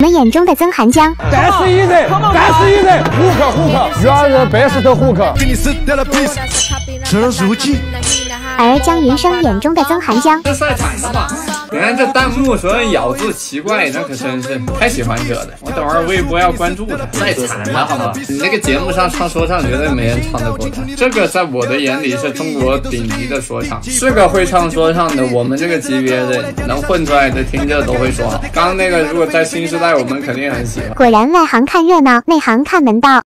我们眼中的曾涵江，干死一人，干死一人，户口户口，原人白石头虎克。吃了书记。而江云生眼中的曾涵江，这帅惨了吧？你看这弹幕说咬字奇怪，那可真是太喜欢这了。我等会儿微博要关注他，太惨了好吗？你那个节目上唱说唱，绝对没人唱得过他。这个在我的眼里是中国顶级的说唱，是个会唱说唱的。我们这个级别的能混出来的，听着都会说好。刚刚那个如果在新时代，我们肯定很喜欢。果然外行看热闹，内行看门道。